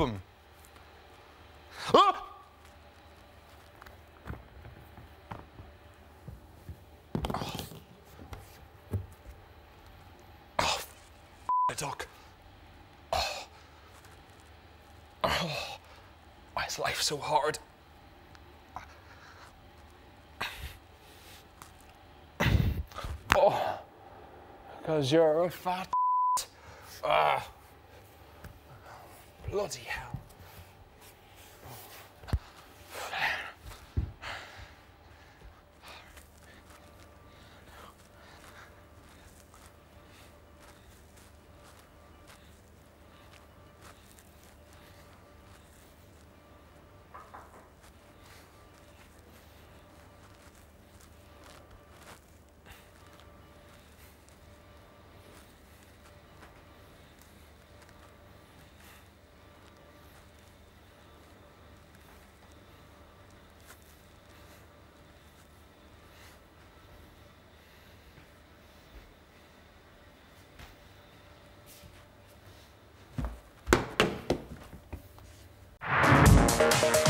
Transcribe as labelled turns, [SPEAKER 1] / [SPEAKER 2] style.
[SPEAKER 1] Ah! Oh, a duck. Oh. Oh. Why is life so hard? Oh, because you're a fat. Ah, bloody hell.
[SPEAKER 2] Thank